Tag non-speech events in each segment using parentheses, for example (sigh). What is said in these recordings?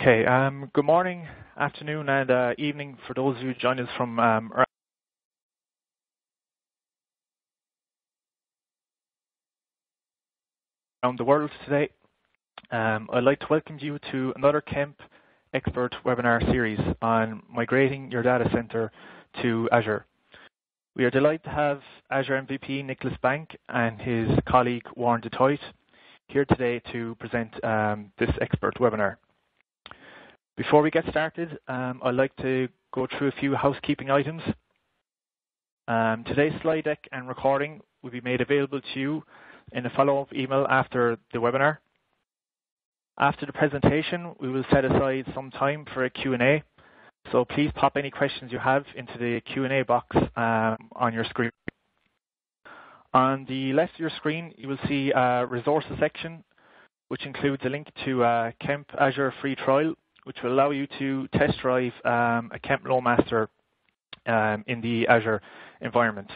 Okay, um, good morning, afternoon, and uh, evening for those who join us from um, around the world today. Um, I'd like to welcome you to another KEMP expert webinar series on migrating your data center to Azure. We are delighted to have Azure MVP Nicolas Blank and his colleague Warren Du Toit here today to present um, this expert webinar. Before we get started, um, I'd like to go through a few housekeeping items. Um, today's slide deck and recording will be made available to you in a follow-up email after the webinar. After the presentation, we will set aside some time for a Q&A, so please pop any questions you have into the Q&A box um, on your screen. On the left of your screen, you will see a resources section, which includes a link to a KEMP Azure free trial which will allow you to test drive um, a KEMP LoadMaster um, in the Azure environment.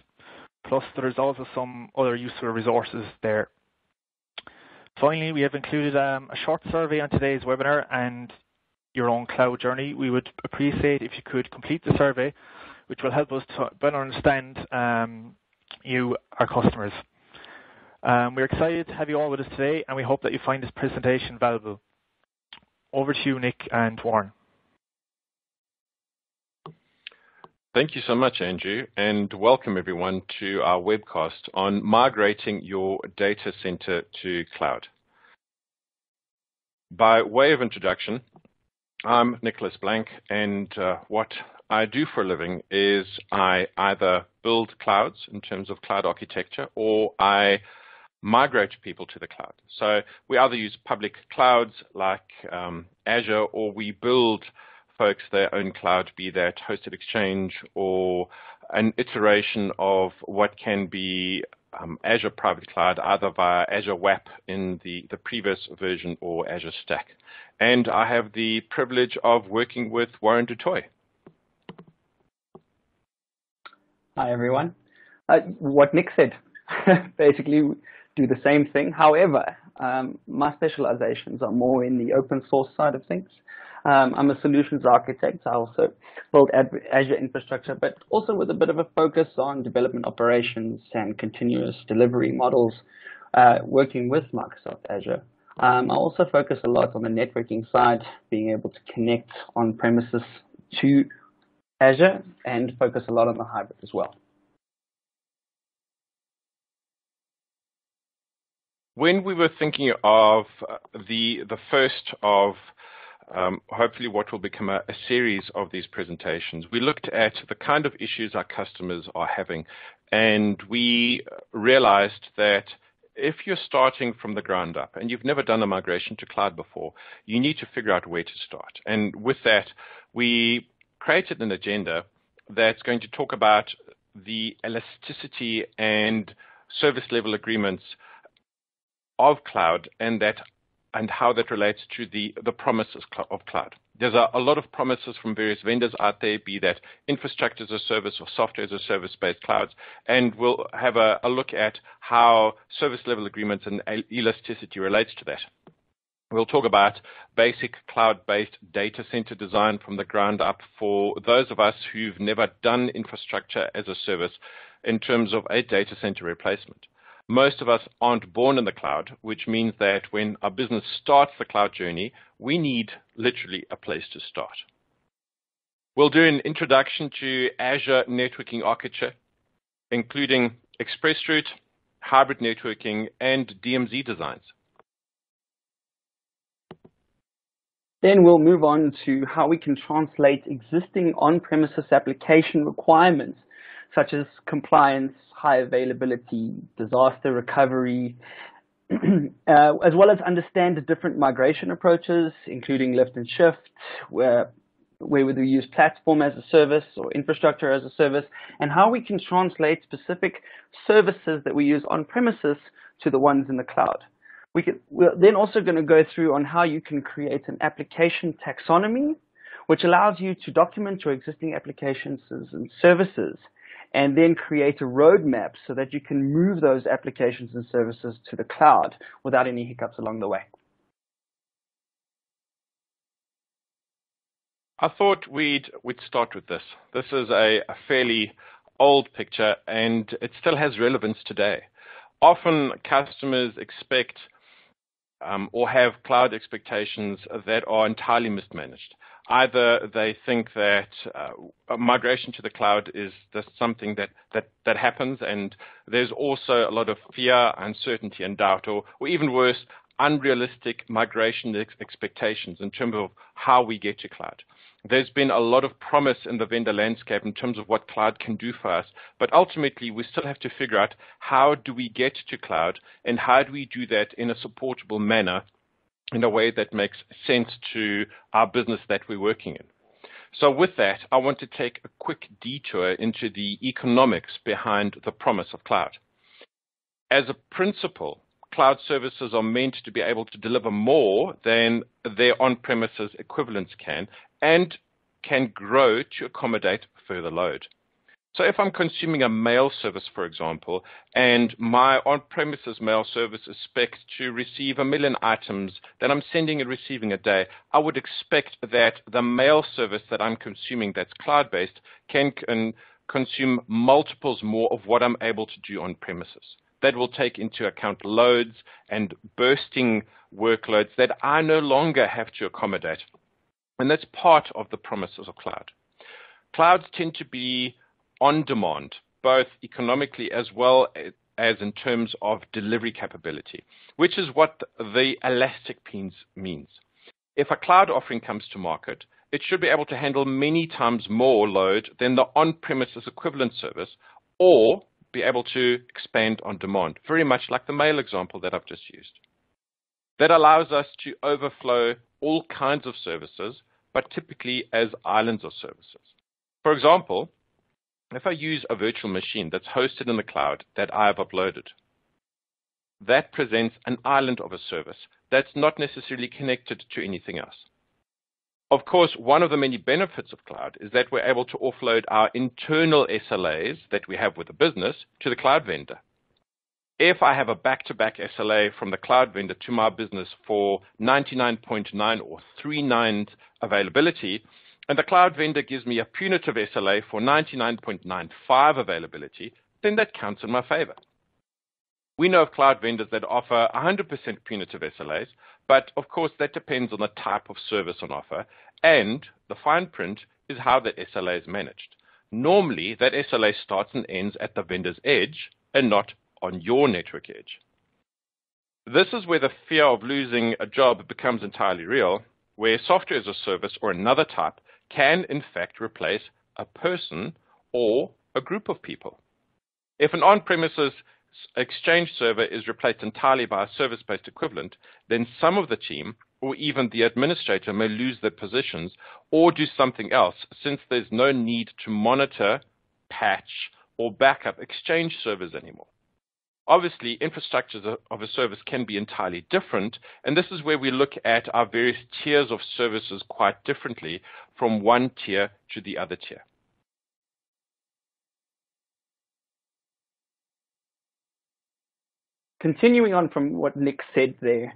Plus, there's also some other useful resources there. Finally, we have included um, a short survey on today's webinar and your own cloud journey. We would appreciate if you could complete the survey, which will help us to better understand um, you, our customers. Um, we're excited to have you all with us today, and we hope that you find this presentation valuable. Over to you, Nick and Warren. Thank you so much, Andrew, and welcome everyone to our webcast on migrating your data center to cloud. By way of introduction, I'm Nicolas Blank, and uh, what I do for a living is I either build clouds in terms of cloud architecture or I migrate people to the cloud. So we either use public clouds like um, Azure or we build folks their own cloud, be that hosted exchange or an iteration of what can be um, Azure Private Cloud, either via Azure WAP in the, the previous version or Azure Stack. And I have the privilege of working with Warren Du Toit. Hi, everyone. Uh, what Nick said, (laughs) basically, do the same thing. However, um, my specializations are more in the open source side of things. Um, I'm a solutions architect. I also build Azure infrastructure, but also with a bit of a focus on development operations and continuous delivery models, uh, working with Microsoft Azure. Um, I also focus a lot on the networking side, being able to connect on premises to Azure and focus a lot on the hybrid as well. When we were thinking of uh, the the first of um, hopefully what will become a, a, series of these presentations, we looked at the kind of issues our customers are having, and we realized that if you're starting from the ground up and you've never done a migration to cloud before, you need to figure out where to start. And with that, we created an agenda that's going to talk about the elasticity and service level agreements of cloud and that and how that relates to the, the promises of cloud. There's a, a, lot of promises from various vendors out there, be that infrastructure as a service or software as a service-based clouds, and we'll have a, a look at how service level agreements and elasticity relates to that. We'll talk about basic cloud-based data center design from the ground up for those of us who've never done infrastructure as a service in terms of a data center replacement. Most of us aren't born in the cloud, which means that when our business starts the cloud journey, we need literally a place to start. We'll do an introduction to Azure networking architecture, including ExpressRoute, hybrid networking, and DMZ designs. Then we'll move on to how we can translate existing on-premises application requirements, such as compliance, high availability, disaster recovery, (clears throat) uh, as well as understand the different migration approaches, including lift and shift, where where we use platform as a service or infrastructure as a service, and how we can translate specific services that we use on premises to the ones in the cloud. We can, we're then also going to go through on how you can create an application taxonomy, which allows you to document your existing applications and services and then create a roadmap so that you can move those applications and services to the cloud without any hiccups along the way. I thought we'd we'd start with this. This is a, a fairly old picture and it still has relevance today. Often customers expect um, or have cloud expectations that are entirely mismanaged. Either they think that uh, migration to the cloud is just something that, that, that happens, and there's also a lot of fear, uncertainty, and doubt, or, or even worse, unrealistic migration ex expectations in terms of how we get to cloud. There's been a lot of promise in the vendor landscape in terms of what cloud can do for us, but ultimately we still have to figure out how do we get to cloud and how do we do that in a supportable manner in a way that makes sense to our business that we're working in. So with that, I want to take a quick detour into the economics behind the promise of cloud. As a principle, cloud services are meant to be able to deliver more than their on-premises equivalents can and can grow to accommodate further load. So if I'm consuming a mail service, for example, and my on-premises mail service is to receive a million items that I'm sending and receiving a day, I would expect that the mail service that I'm consuming that's cloud-based can, can consume multiples more of what I'm able to do on premises. That will take into account loads and bursting workloads that I no longer have to accommodate and that's part of the promises of cloud. Clouds tend to be on demand, both economically as well as in terms of delivery capability, which is what the elastic means. If a cloud offering comes to market, it should be able to handle many times more load than the on-premises equivalent service or be able to expand on demand, very much like the mail example that I've just used. That allows us to overflow all kinds of services but typically as islands of services. For example, if I use a virtual machine that's hosted in the cloud that I have uploaded, that presents an island of a service that's not necessarily connected to anything else. Of course, one of the many benefits of cloud is that we're able to offload our internal SLAs that we have with the business to the cloud vendor. If I have a back-to-back -back SLA from the cloud vendor to my business for 99.9 or 3 nines availability, and the cloud vendor gives me a punitive SLA for 99.95 availability, then that counts in my favor. We know of cloud vendors that offer 100% punitive SLAs, but of course that depends on the type of service on offer, and the fine print is how the SLA is managed. Normally, that SLA starts and ends at the vendor's edge and not on your network edge. This is where the fear of losing a job becomes entirely real, where software as a service or another type can in fact replace a person or a group of people. If an on-premises Exchange server is replaced entirely by a service-based equivalent, then some of the team or even the administrator may lose their positions or do something else since there's no need to monitor, patch, or backup Exchange servers anymore. Obviously, infrastructures of a service can be entirely different, and this is where we look at our various tiers of services quite differently from one tier to the other tier. Continuing on from what Nick said there,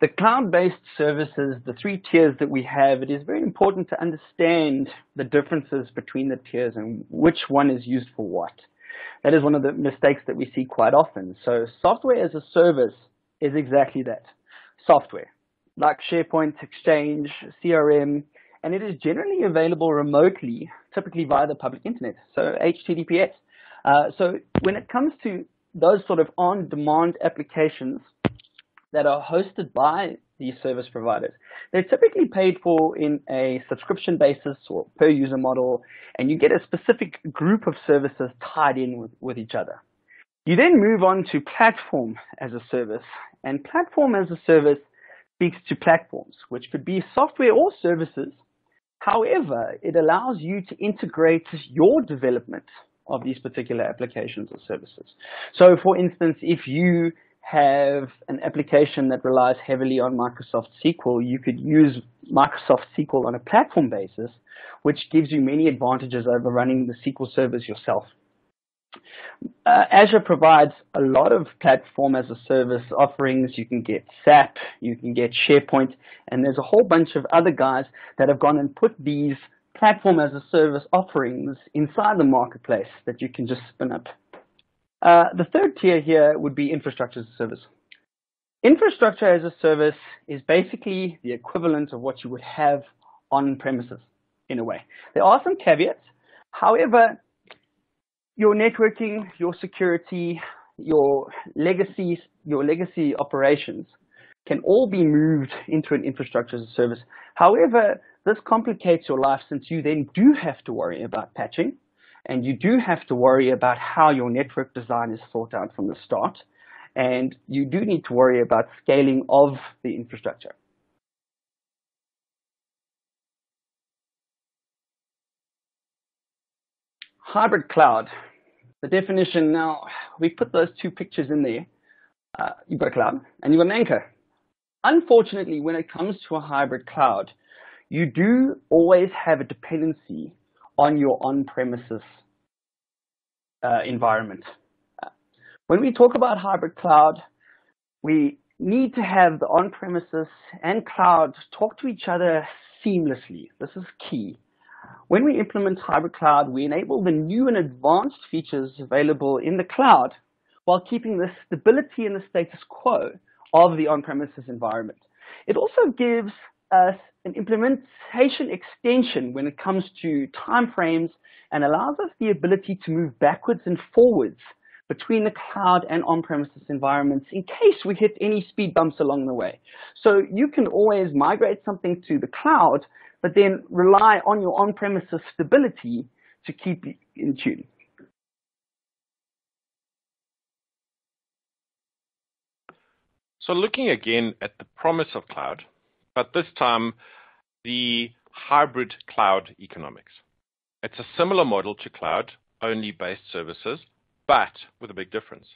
the cloud-based services, the three tiers that we have, it is very important to understand the differences between the tiers and which one is used for what. That is one of the mistakes that we see quite often. So software as a service is exactly that, software, like SharePoint, Exchange, CRM, and it is generally available remotely, typically via the public internet, so HTTPS. Uh, so when it comes to those sort of on-demand applications that are hosted by these service providers. They're typically paid for in a subscription basis or per user model, and you get a specific group of services tied in with, with each other. You then move on to platform as a service, and platform as a service speaks to platforms, which could be software or services. However, it allows you to integrate your development of these particular applications or services. So for instance, if you have an application that relies heavily on Microsoft SQL, you could use Microsoft SQL on a platform basis, which gives you many advantages over running the SQL servers yourself. Uh, Azure provides a lot of platform as a service offerings. You can get SAP, you can get SharePoint, and there's a whole bunch of other guys that have gone and put these platform as a service offerings inside the marketplace that you can just spin up. Uh, the third tier here would be infrastructure as a service. Infrastructure as a service is basically the equivalent of what you would have on premises in a way. There are some caveats. However, your networking, your security, your legacy, your legacy operations can all be moved into an infrastructure as a service. However, this complicates your life since you then do have to worry about patching and you do have to worry about how your network design is thought out from the start. And you do need to worry about scaling of the infrastructure. Hybrid cloud. The definition now, we put those two pictures in there. Uh, you've got a cloud and you've got an anchor. Unfortunately, when it comes to a hybrid cloud, you do always have a dependency on your on-premises uh, environment. When we talk about hybrid cloud, we need to have the on-premises and cloud talk to each other seamlessly. This is key. When we implement hybrid cloud, we enable the new and advanced features available in the cloud while keeping the stability and the status quo of the on-premises environment. It also gives us an implementation extension when it comes to timeframes and allows us the ability to move backwards and forwards between the cloud and on-premises environments in case we hit any speed bumps along the way. So you can always migrate something to the cloud, but then rely on your on-premises stability to keep in tune. So looking again at the promise of cloud, but this time the hybrid cloud economics. It's a similar model to cloud-only based services, but with a big difference.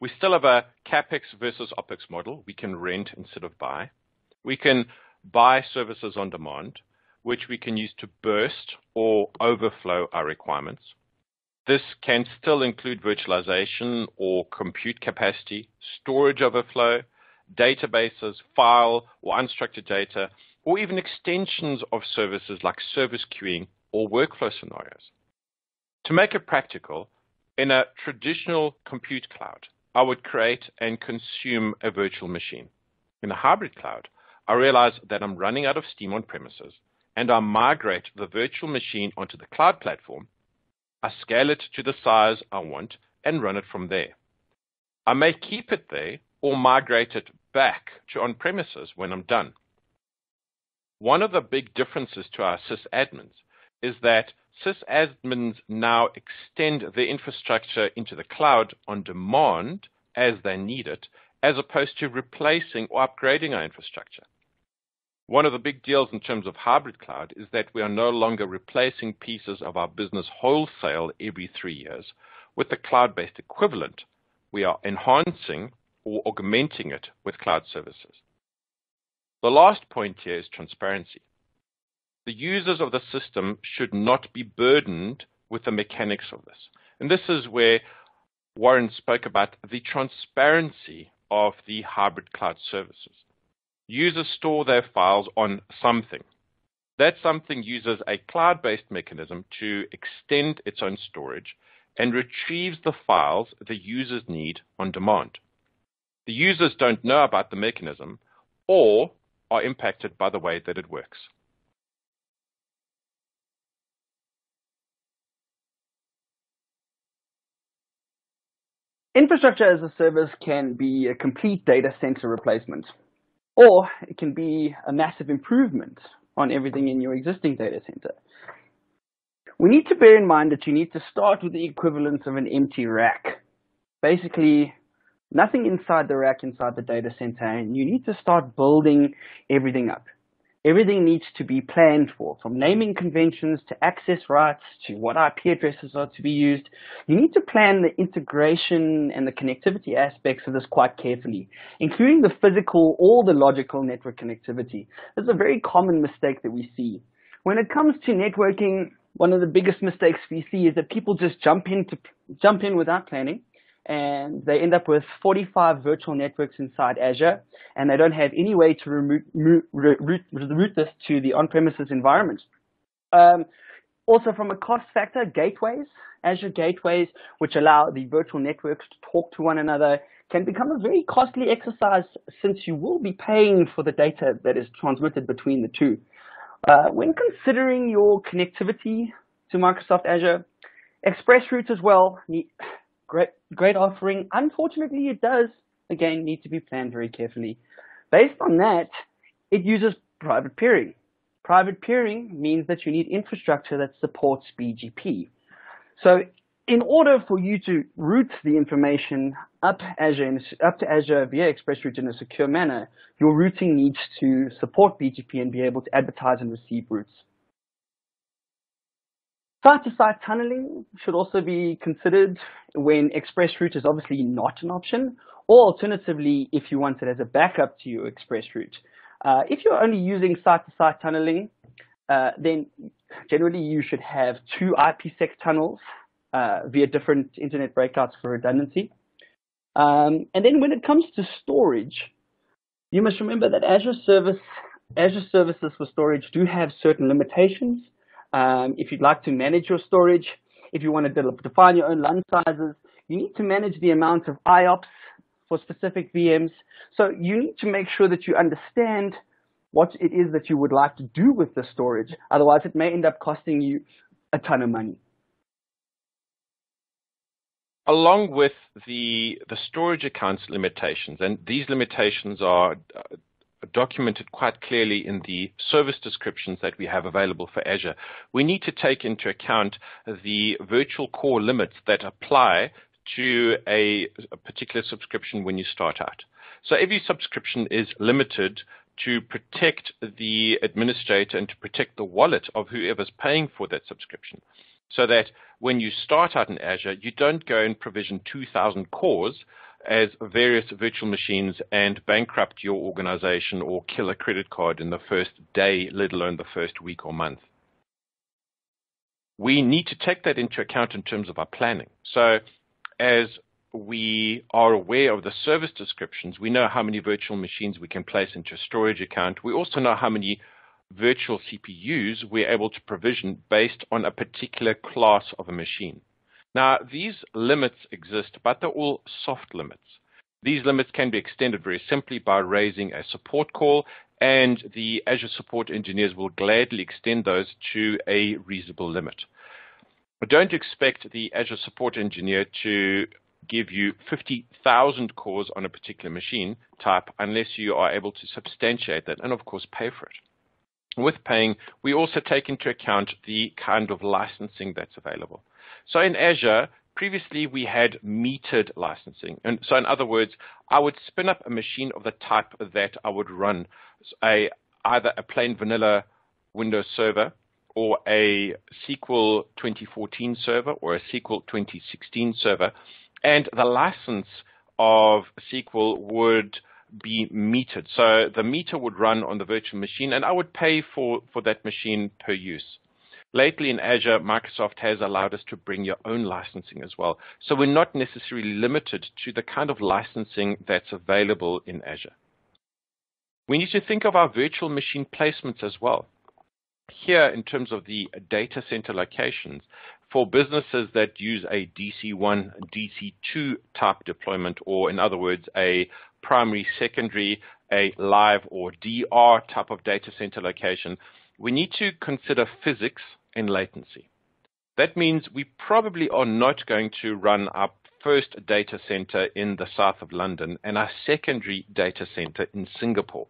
We still have a CapEx versus OpEx model. We can rent instead of buy. We can buy services on demand, which we can use to burst or overflow our requirements. This can still include virtualization or compute capacity, storage overflow, databases, file or unstructured data, or even extensions of services like service queuing or workflow scenarios. To make it practical, in a traditional compute cloud, I would create and consume a virtual machine. In a hybrid cloud, I realize that I'm running out of steam on premises and I migrate the virtual machine onto the cloud platform. I scale it to the size I want and run it from there. I may keep it there or migrate it back to on premises when I'm done. One of the big differences to our sysadmins is that sysadmins now extend their infrastructure into the cloud on demand as they need it, as opposed to replacing or upgrading our infrastructure. One of the big deals in terms of hybrid cloud is that we are no longer replacing pieces of our business wholesale every three years. With the cloud-based equivalent, we are enhancing or augmenting it with cloud services. The last point here is transparency. The users of the system should not be burdened with the mechanics of this. And this is where Warren spoke about the transparency of the hybrid cloud services. Users store their files on something. That something uses a cloud-based mechanism to extend its own storage and retrieves the files the users need on demand. The users don't know about the mechanism or are impacted by the way that it works. Infrastructure as a service can be a complete data center replacement, or it can be a massive improvement on everything in your existing data center. We need to bear in mind that you need to start with the equivalent of an empty rack. Basically, nothing inside the rack inside the data center, and you need to start building everything up. Everything needs to be planned for, from naming conventions to access rights to what IP addresses are to be used. You need to plan the integration and the connectivity aspects of this quite carefully, including the physical or the logical network connectivity. This is a very common mistake that we see. When it comes to networking, one of the biggest mistakes we see is that people just jump into jump in without planning and they end up with 45 virtual networks inside Azure, and they don't have any way to route, route, this to the on-premises environment. Um, also, from a cost factor, gateways, Azure gateways, which allow the virtual networks to talk to one another, can become a very costly exercise since you will be paying for the data that is transmitted between the two. Uh, when considering your connectivity to Microsoft Azure, ExpressRoute as well, great, great offering. Unfortunately, it does, again, need to be planned very carefully. Based on that, it uses private peering. Private peering means that you need infrastructure that supports BGP. So in order for you to route the information up Azure up to Azure via ExpressRoute in a secure manner, your routing needs to support BGP and be able to advertise and receive routes. Site-to-site tunneling should also be considered when express route is obviously not an option, or alternatively, if you want it as a backup to your ExpressRoute. Uh, if you're only using site-to-site -site tunneling, uh, then generally you should have two IPsec tunnels uh, via different internet breakouts for redundancy. Um, and then when it comes to storage, you must remember that Azure service, Azure services for storage do have certain limitations. Um, if you'd like to manage your storage, if you want to define your own LUN sizes, you need to manage the amount of IOPS for specific VMs. So you need to make sure that you understand what it is that you would like to do with the storage. Otherwise, it may end up costing you a ton of money. Along with the, the storage accounts limitations, and these limitations are documented quite clearly in the service descriptions that we have available for Azure. We need to take into account the virtual core limits that apply to a, a particular subscription when you start out. So every subscription is limited to protect the administrator and to protect the wallet of whoever's paying for that subscription. So that when you start out in Azure, you don't go and provision 2,000 cores as various virtual machines and bankrupt your organization or kill a credit card in the first day, let alone the first week or month. We need to take that into account in terms of our planning. So as we are aware of the service descriptions, we know how many virtual machines we can place into a storage account. We also know how many virtual CPUs we're able to provision based on a particular class of a machine. Now, these limits exist, but they're all soft limits. These limits can be extended very simply by raising a support call, and the Azure support engineers will gladly extend those to a reasonable limit. But don't expect the Azure support engineer to give you 50,000 cores on a particular machine type unless you are able to substantiate that and, of course, pay for it. With paying, we also take into account the kind of licensing that's available. So in Azure, previously we had metered licensing. And so in other words, I would spin up a machine of the type that I would run a, either a plain vanilla Windows server or a SQL 2014 server or a SQL 2016 server. And the license of SQL would be metered. So the meter would run on the virtual machine and I would pay for, for that machine per use. Lately in Azure, Microsoft has allowed us to bring your own licensing as well. So we're not necessarily limited to the kind of licensing that's available in Azure. We need to think of our virtual machine placements as well. Here, in terms of the data center locations, for businesses that use a DC1, DC2 type deployment, or in other words, a primary, secondary, a live or DR type of data center location, we need to consider physics in latency. That means we probably are not going to run our first data center in the south of London and our secondary data center in Singapore.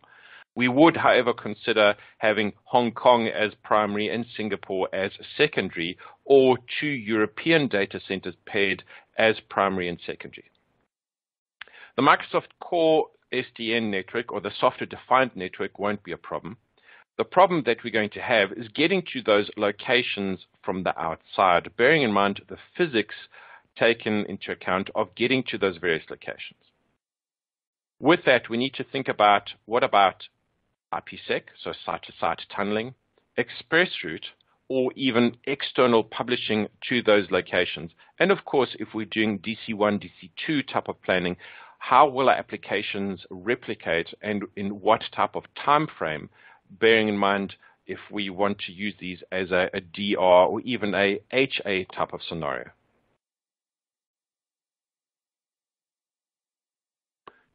We would, however, consider having Hong Kong as primary and Singapore as secondary, or two European data centers paired as primary and secondary. The Microsoft Core SDN network, or the software-defined network, won't be a problem. The problem that we're going to have is getting to those locations from the outside, bearing in mind the physics taken into account of getting to those various locations. With that, we need to think about what about IPsec, so site-to-site -site tunneling, ExpressRoute, or even external publishing to those locations. And of course, if we're doing DC1, DC2 type of planning, how will our applications replicate and in what type of time frame, bearing in mind if we want to use these as a, a DR or even a HA type of scenario.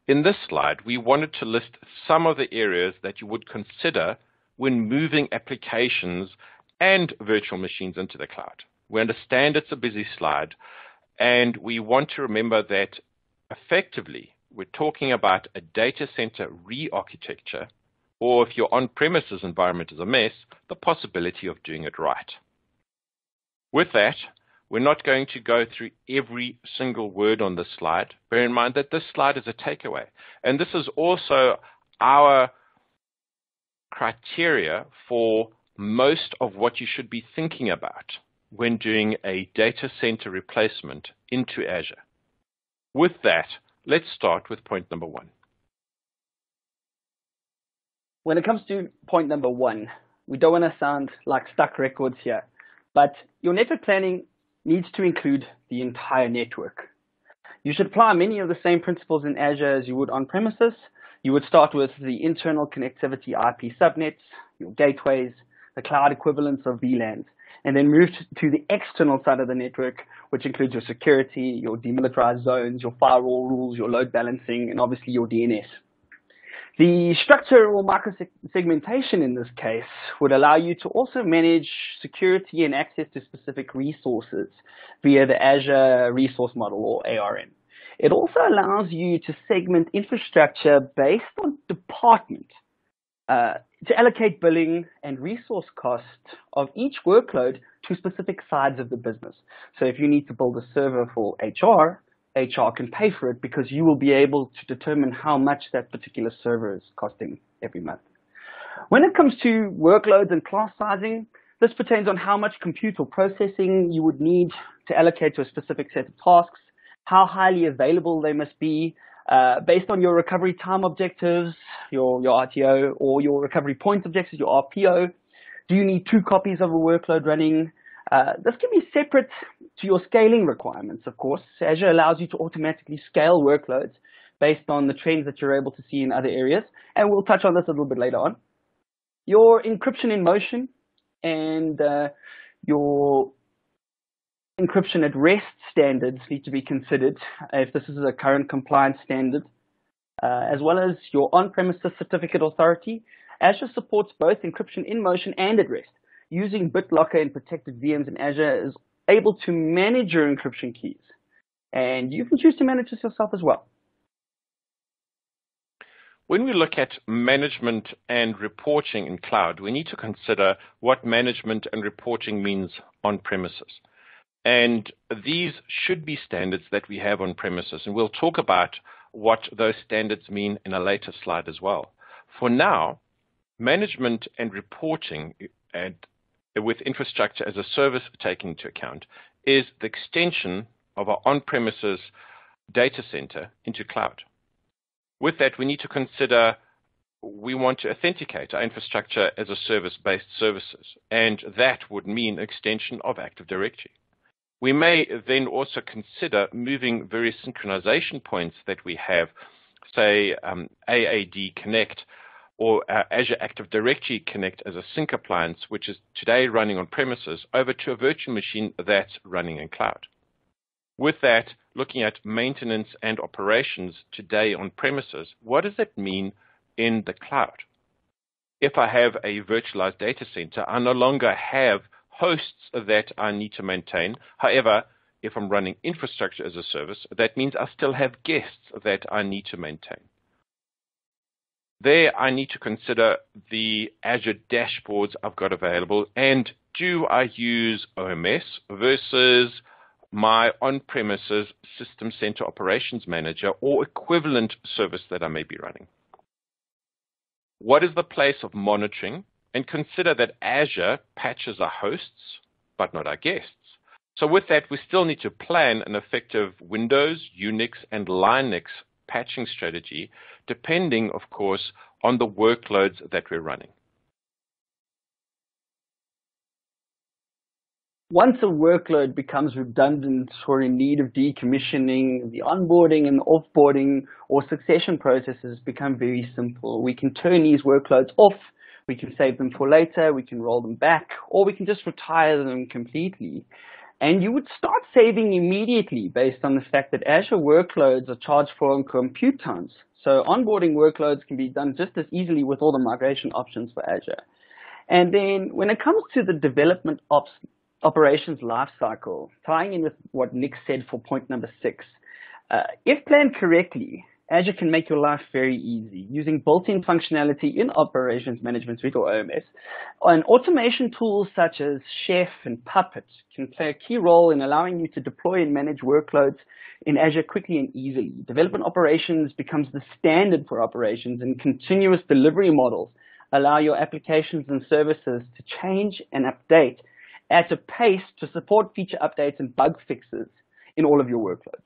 In this slide, we wanted to list some of the areas that you would consider when moving applications and virtual machines into the cloud. We understand it's a busy slide, and we want to remember that effectively we're talking about a data center re-architecture, or if your on-premises environment is a mess, the possibility of doing it right. With that, we're not going to go through every single word on this slide. Bear in mind that this slide is a takeaway. And this is also our criteria for most of what you should be thinking about when doing a data center replacement into Azure. With that, let's start with point number one. When it comes to point number one, we don't want to sound like stuck records here, but your network planning needs to include the entire network. You should apply many of the same principles in Azure as you would on premises. You would start with the internal connectivity IP subnets, your gateways, the cloud equivalents of VLANs, and then move to the external side of the network, which includes your security, your demilitarized zones, your firewall rules, your load balancing, and obviously your DNS. The structural microsegmentation in this case would allow you to also manage security and access to specific resources via the Azure Resource Model or ARM. It also allows you to segment infrastructure based on department uh, to allocate billing and resource cost of each workload to specific sides of the business. So if you need to build a server for HR, HR can pay for it because you will be able to determine how much that particular server is costing every month. When it comes to workloads and class sizing, this pertains on how much compute or processing you would need to allocate to a specific set of tasks, how highly available they must be, uh, based on your recovery time objectives, your, your RTO, or your recovery point objectives, your RPO. Do you need two copies of a workload running? Uh, this can be separate to your scaling requirements, of course. Azure allows you to automatically scale workloads based on the trends that you're able to see in other areas, and we'll touch on this a little bit later on. Your encryption in motion and uh, your encryption at rest standards need to be considered if this is a current compliance standard, uh, as well as your on-premises certificate authority. Azure supports both encryption in motion and at rest. Using BitLocker and protected VMs in Azure is able to manage your encryption keys. And you can choose to manage this yourself as well. When we look at management and reporting in cloud, we need to consider what management and reporting means on premises. And these should be standards that we have on premises. And we'll talk about what those standards mean in a later slide as well. For now, management and reporting and with infrastructure as a service taken into account is the extension of our on-premises data center into cloud. With that, we need to consider we want to authenticate our infrastructure as a service-based services, and that would mean extension of Active Directory. We may then also consider moving various synchronization points that we have, say um, AAD Connect or uh, Azure Active Directory Connect as a sync appliance, which is today running on premises, over to a virtual machine that's running in cloud. With that, looking at maintenance and operations today on premises, what does that mean in the cloud? If I have a virtualized data center, I no longer have hosts that I need to maintain. However, if I'm running infrastructure as a service, that means I still have guests that I need to maintain. There, I need to consider the Azure dashboards I've got available and do I use OMS versus my on-premises System Center Operations Manager or equivalent service that I may be running. What is the place of monitoring? And consider that Azure patches our hosts, but not our guests. So with that, we still need to plan an effective Windows, Unix, and Linux patching strategy, depending, of course, on the workloads that we're running. once a workload becomes redundant or in need of decommissioning, the onboarding and offboarding or succession processes become very simple. We can turn these workloads off, we can save them for later, we can roll them back, or we can just retire them completely. And you would start saving immediately based on the fact that Azure workloads are charged for on compute times. So onboarding workloads can be done just as easily with all the migration options for Azure. And then when it comes to the development ops operations lifecycle, tying in with what Nick said for point number six, uh, if planned correctly, Azure can make your life very easy using built-in functionality in Operations Management Suite or OMS. And automation tools such as Chef and Puppet can play a key role in allowing you to deploy and manage workloads in Azure quickly and easily. Development operations becomes the standard for operations and continuous delivery models allow your applications and services to change and update at a pace to support feature updates and bug fixes in all of your workloads.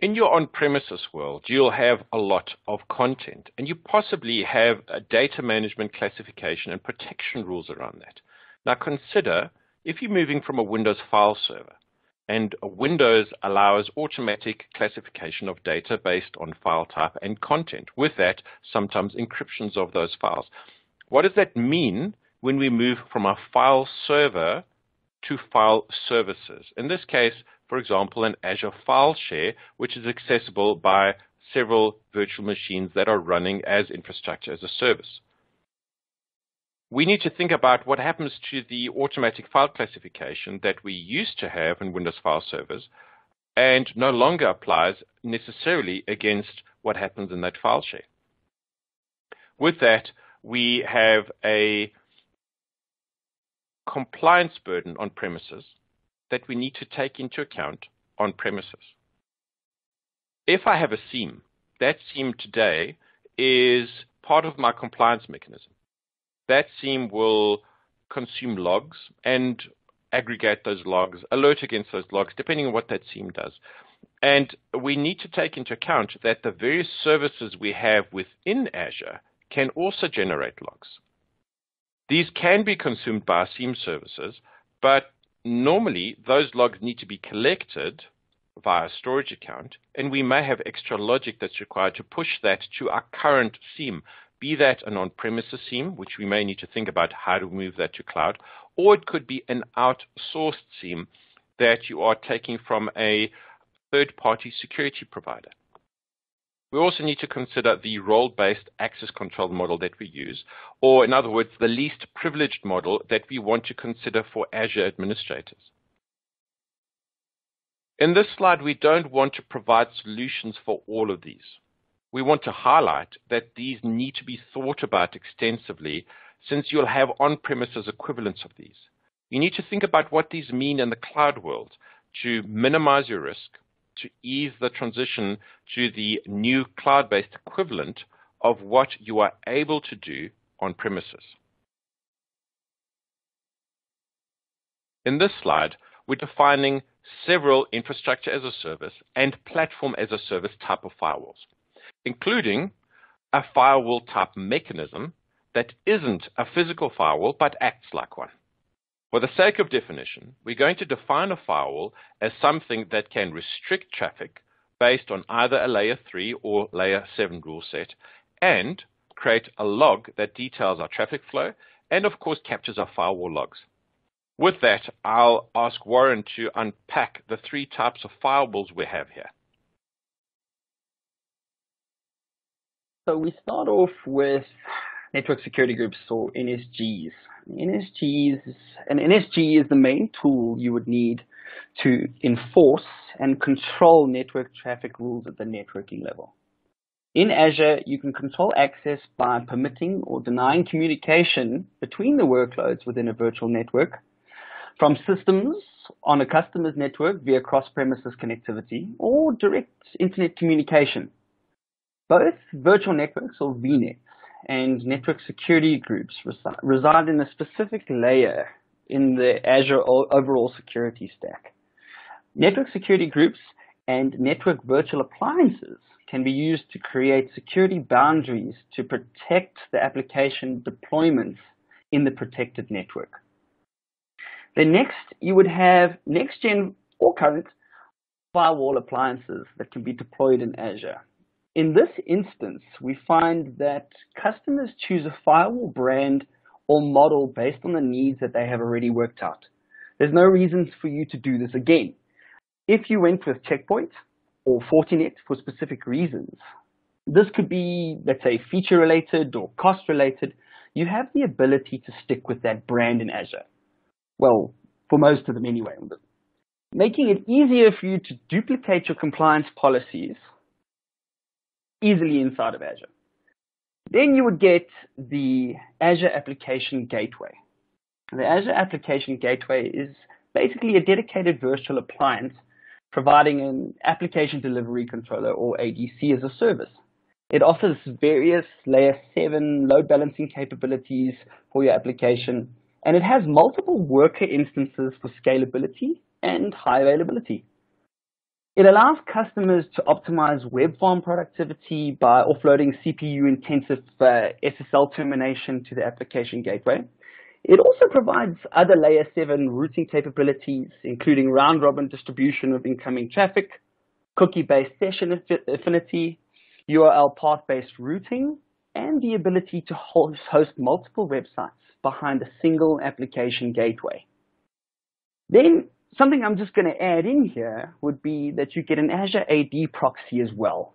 In your on-premises world, you'll have a lot of content, and you possibly have a data management classification and protection rules around that. Now consider if you're moving from a Windows file server, and Windows allows automatic classification of data based on file type and content. With that, sometimes encryptions of those files. What does that mean when we move from a file server to file services. In this case, for example, an Azure file share, which is accessible by several virtual machines that are running as infrastructure as a service. We need to think about what happens to the automatic file classification that we used to have in Windows file servers and no longer applies necessarily against what happens in that file share. With that, we have a compliance burden on premises that we need to take into account on premises. If I have a SIEM, that SIEM today is part of my compliance mechanism. That SIEM will consume logs and aggregate those logs, alert against those logs, depending on what that SIEM does. And we need to take into account that the various services we have within Azure can also generate logs. These can be consumed by SIEM services, but normally those logs need to be collected via a storage account, and we may have extra logic that's required to push that to our current SIEM, be that an on-premises SIEM, which we may need to think about how to move that to cloud, or it could be an outsourced SIEM that you are taking from a third-party security provider. We also need to consider the role-based access control model that we use, or in other words, the least privileged model that we want to consider for Azure administrators. In this slide, we don't want to provide solutions for all of these. We want to highlight that these need to be thought about extensively since you'll have on-premises equivalents of these. You need to think about what these mean in the cloud world to minimize your risk, to ease the transition to the new cloud-based equivalent of what you are able to do on premises. In this slide, we're defining several infrastructure as a service and platform as a service type of firewalls, including a firewall type mechanism that isn't a physical firewall but acts like one. For the sake of definition, we're going to define a firewall as something that can restrict traffic based on either a layer 3 or layer 7 rule set and create a log that details our traffic flow and of course captures our firewall logs. With that, I'll ask Warren to unpack the three types of firewalls we have here. So we start off with network security groups or NSGs. NSGs, an NSG is the main tool you would need to enforce and control network traffic rules at the networking level. In Azure, you can control access by permitting or denying communication between the workloads within a virtual network from systems on a customer's network via cross-premises connectivity or direct internet communication. Both virtual networks or VNets and network security groups reside in a specific layer in the Azure overall security stack. Network security groups and network virtual appliances can be used to create security boundaries to protect the application deployments in the protected network. Then next, you would have next-gen or current firewall appliances that can be deployed in Azure. In this instance, we find that customers choose a firewall brand or model based on the needs that they have already worked out. There's no reason for you to do this again. If you went with Checkpoint or Fortinet for specific reasons, this could be, let's say, feature related or cost related. You have the ability to stick with that brand in Azure. Well, for most of them anyway. Making it easier for you to duplicate your compliance policies easily inside of Azure. Then you would get the Azure Application Gateway. The Azure Application Gateway is basically a dedicated virtual appliance providing an application delivery controller or ADC as a service. It offers various layer 7 load balancing capabilities for your application, and it has multiple worker instances for scalability and high availability. It allows customers to optimize web farm productivity by offloading CPU-intensive uh, SSL termination to the application gateway. It also provides other layer 7 routing capabilities, including round-robin distribution of incoming traffic, cookie-based session affinity, URL path-based routing, and the ability to host, host multiple websites behind a single application gateway. Then something I'm just going to add in here would be that you get an Azure AD proxy as well.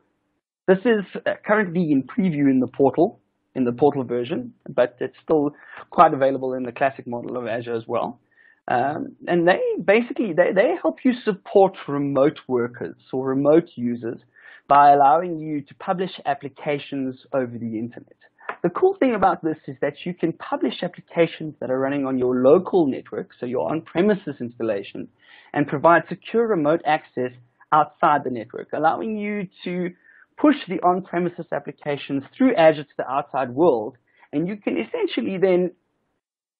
This is uh, currently in preview in the portal, in the portal version, but it's still quite available in the classic model of Azure as well. Um, and they basically, they, they help you support remote workers or remote users by allowing you to publish applications over the internet. The cool thing about this is that you can publish applications that are running on your local network, so your on-premises installation, and provide secure remote access outside the network, allowing you to push the on-premises applications through Azure to the outside world, and you can essentially then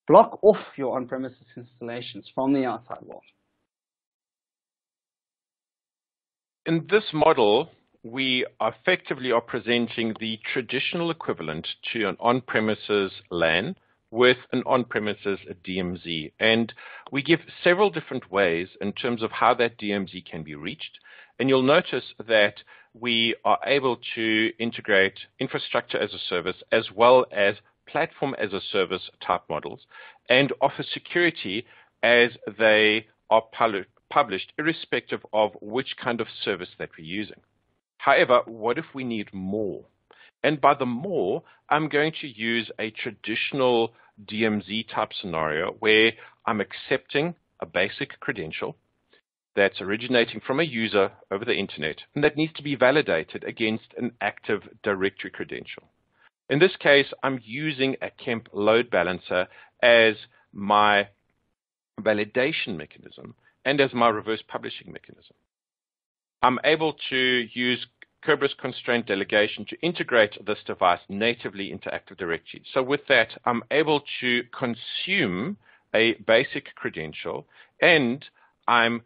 block off your on-premises installations from the outside world. In this model, we effectively are presenting the traditional equivalent to an on-premises LAN with an on-premises DMZ. And we give several different ways in terms of how that DMZ can be reached. And you'll notice that we are able to integrate infrastructure as a service as well as platform as a service type models and offer security as they are published irrespective of which kind of service that we're using. However, what if we need more? And by the more, I'm going to use a traditional DMZ type scenario where I'm accepting a basic credential that's originating from a user over the internet and that needs to be validated against an active directory credential. In this case, I'm using a Kemp load balancer as my validation mechanism and as my reverse publishing mechanism. I'm able to use Kerberos constraint delegation to integrate this device natively into Active Directory. So with that, I'm able to consume a basic credential and I'm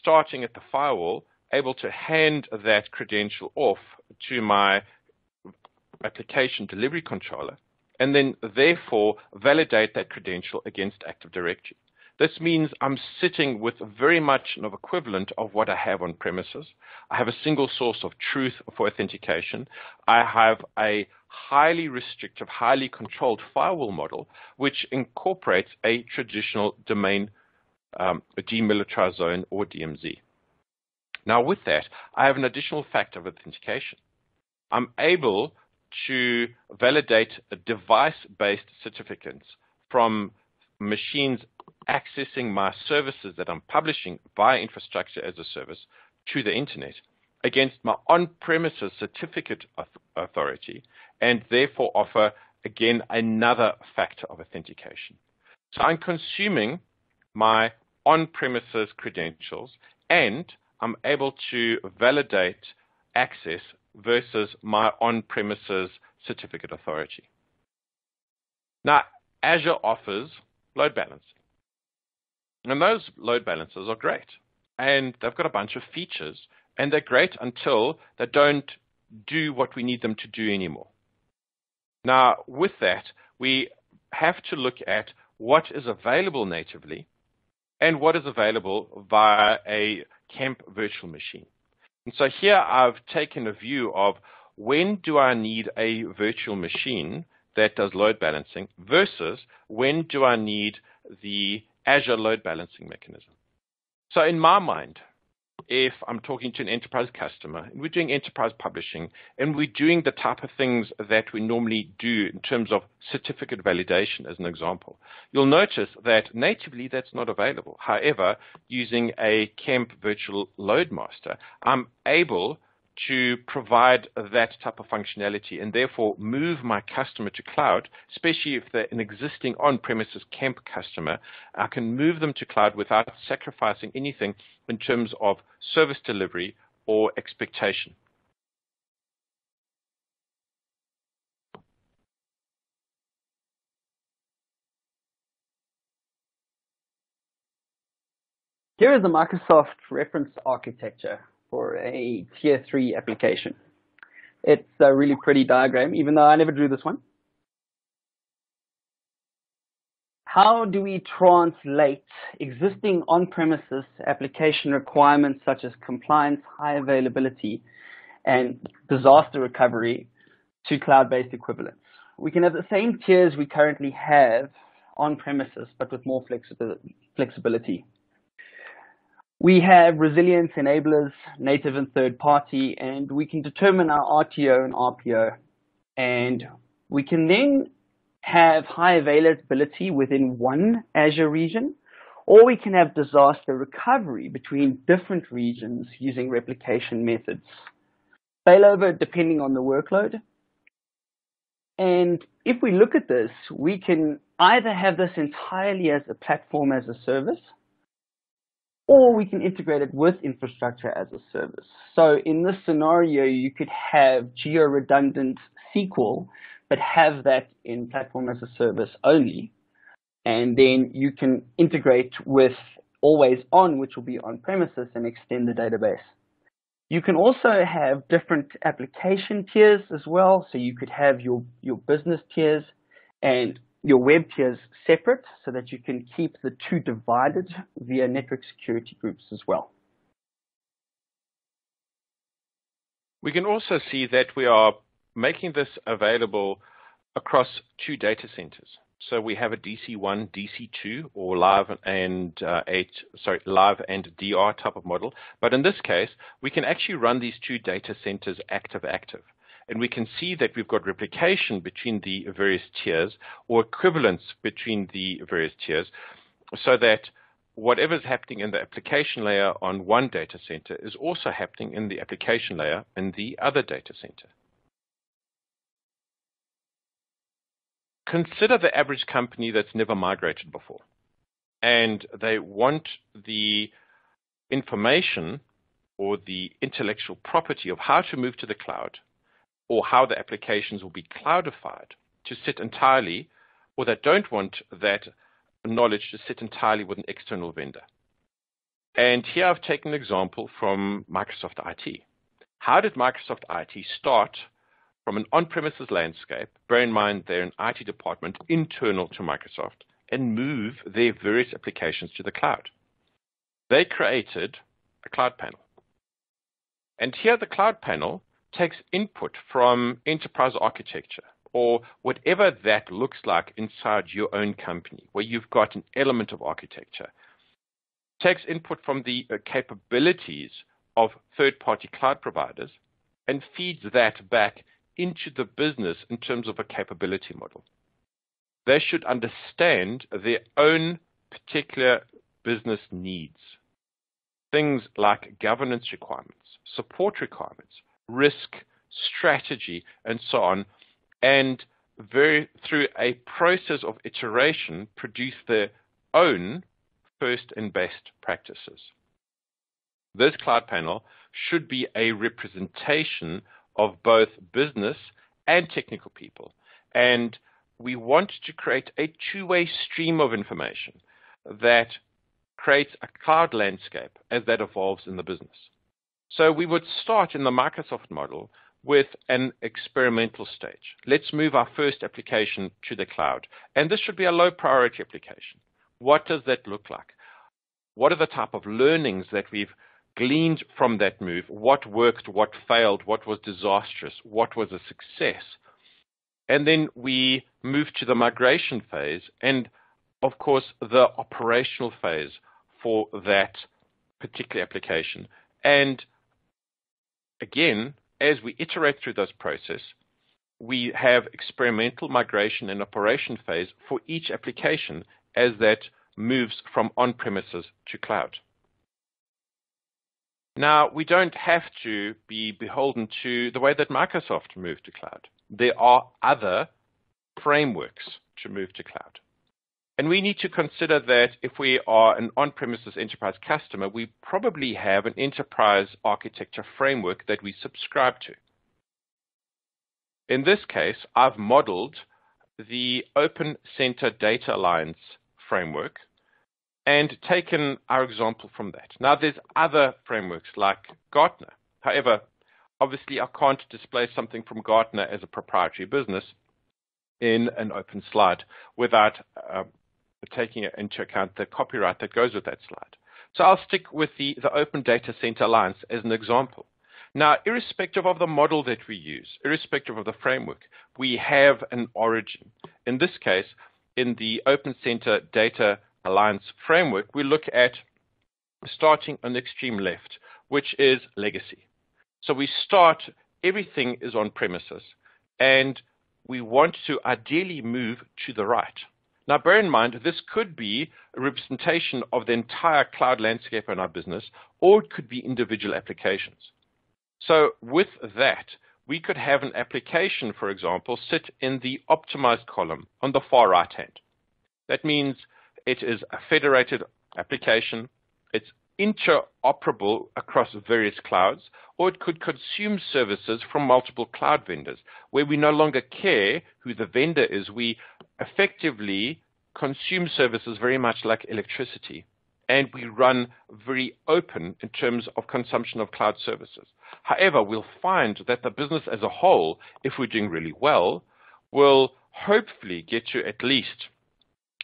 starting at the firewall, able to hand that credential off to my application delivery controller and then therefore validate that credential against Active Directory. This means I'm sitting with very much an equivalent of what I have on premises. I have a single source of truth for authentication. I have a highly restrictive, highly controlled firewall model, which incorporates a traditional domain um, a demilitarized zone or DMZ. Now with that, I have an additional factor of authentication. I'm able to validate device-based certificates from machines accessing my services that I'm publishing via infrastructure as a service to the internet against my on-premises certificate authority and therefore offer, again, another factor of authentication. So I'm consuming my on-premises credentials and I'm able to validate access versus my on-premises certificate authority. Now, Azure offers load balancing. And those load balancers are great. And they've got a bunch of features. And they're great until they don't do what we need them to do anymore. Now, with that, we have to look at what is available natively and what is available via a Kemp virtual machine. And so here I've taken a view of when do I need a virtual machine that does load balancing versus when do I need the Azure load balancing mechanism. So in my mind, if I'm talking to an enterprise customer and we're doing enterprise publishing and we're doing the type of things that we normally do in terms of certificate validation, as an example, you'll notice that natively that's not available. However, using a Kemp virtual LoadMaster, I'm able to provide that type of functionality and therefore move my customer to cloud, especially if they're an existing on-premises Kemp customer, I can move them to cloud without sacrificing anything in terms of service delivery or expectation. Here is the Microsoft reference architecture for a tier 3 application. It's a really pretty diagram, even though I never drew this one. How do we translate existing on-premises application requirements such as compliance, high availability, and disaster recovery to cloud-based equivalents? We can have the same tiers we currently have on-premises, but with more flexibility. We have resilience enablers, native and third party, and we can determine our RTO and RPO. And we can then have high availability within one Azure region, or we can have disaster recovery between different regions using replication methods. Failover depending on the workload. And if we look at this, we can either have this entirely as a platform as a service, or we can integrate it with infrastructure as a service. So in this scenario, you could have geo-redundant SQL, but have that in platform as a service only. And then you can integrate with always on, which will be on premises and extend the database. You can also have different application tiers as well. So you could have your, your business tiers and your web tiers separate so that you can keep the two divided via network security groups as well. We can also see that we are making this available across two data centers. So we have a DC1, DC2, or live and uh, sorry, live and DR type of model. But in this case, we can actually run these two data centers active active and we can see that we've got replication between the various tiers or equivalence between the various tiers so that whatever's happening in the application layer on one data center is also happening in the application layer in the other data center. Consider the average company that's never migrated before and they want the information or the intellectual property of how to move to the cloud or how the applications will be cloudified to sit entirely, or that don't want that knowledge to sit entirely with an external vendor. And here I've taken an example from Microsoft IT. How did Microsoft IT start from an on-premises landscape, bear in mind they're an IT department internal to Microsoft, and move their various applications to the cloud? They created a cloud panel. And here the cloud panel takes input from enterprise architecture or whatever that looks like inside your own company, where you've got an element of architecture, takes input from the uh, capabilities of third-party cloud providers and feeds that back into the business in terms of a capability model. They should understand their own particular business needs. Things like governance requirements, support requirements, risk, strategy, and so on, and very, through a process of iteration, produce their own first and best practices. This cloud panel should be a representation of both business and technical people. And we want to create a two-way stream of information that creates a cloud landscape as that evolves in the business. So we would start in the Microsoft model with an experimental stage. Let's move our first application to the cloud. And this should be a low priority application. What does that look like? what are the type of learnings that we've gleaned from that move? What worked, what failed, what was disastrous, what was a success? And then we move to the migration phase and, of course, the operational phase for that particular application. And again, as we iterate through this process, we have experimental migration and operation phase for each application as that moves from on-premises to cloud. Now, we don't have to be beholden to the way that Microsoft moved to cloud. There are other frameworks to move to cloud. And we need to consider that if we are an on-premises enterprise customer, we probably have an enterprise architecture framework that we subscribe to. In this case, I've modeled the Open Center Data Alliance framework and taken our example from that. Now, there's other frameworks like Gartner. However, obviously, I can't display something from Gartner as a proprietary business in an open slide without uh, taking into account the copyright that goes with that slide. So I'll stick with the, the Open Data Center Alliance as an example. Now, irrespective of the model that we use, irrespective of the framework, we have an origin. In this case, in the Open Center Data Alliance framework, we look at starting on the extreme left, which is legacy. So we start, everything is on premises, and we want to ideally move to the right. Now, bear in mind, this could be a representation of the entire cloud landscape in our business, or it could be individual applications. So with that, we could have an application, for example, sit in the optimized column on the far right hand. That means it is a federated application. It's interoperable across various clouds, or it could consume services from multiple cloud vendors, where we no longer care who the vendor is. We effectively consume services very much like electricity, and we run very open in terms of consumption of cloud services. However, we'll find that the business as a whole, if we're doing really well, will hopefully get to at least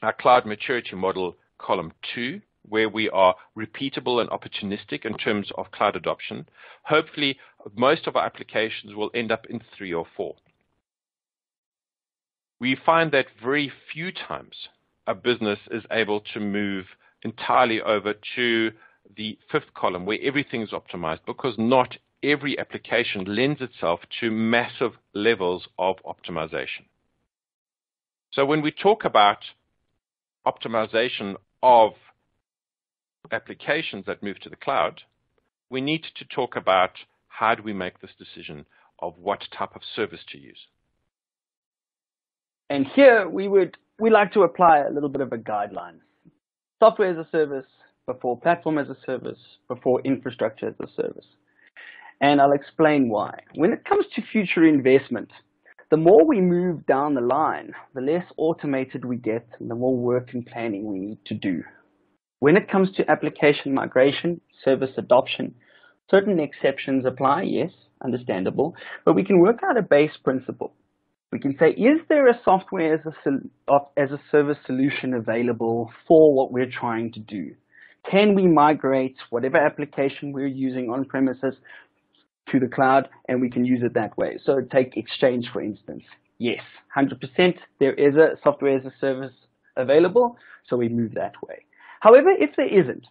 our cloud maturity model column two, where we are repeatable and opportunistic in terms of cloud adoption. Hopefully, most of our applications will end up in three or four. We find that very few times a business is able to move entirely over to the fifth column where everything is optimized because not every application lends itself to massive levels of optimization. So when we talk about optimization of applications that move to the cloud, we need to talk about how do we make this decision of what type of service to use. And here we would we like to apply a little bit of a guideline. Software as a service before platform as a service before infrastructure as a service. And I'll explain why. When it comes to future investment, the more we move down the line, the less automated we get and the more work and planning we need to do. When it comes to application migration, service adoption, certain exceptions apply, yes, understandable, but we can work out a base principle. We can say, is there a software as a, as a service solution available for what we're trying to do? Can we migrate whatever application we're using on premises to the cloud and we can use it that way? So take Exchange, for instance. Yes, 100%. There is a software as a service available, so we move that way. However, if there isn't,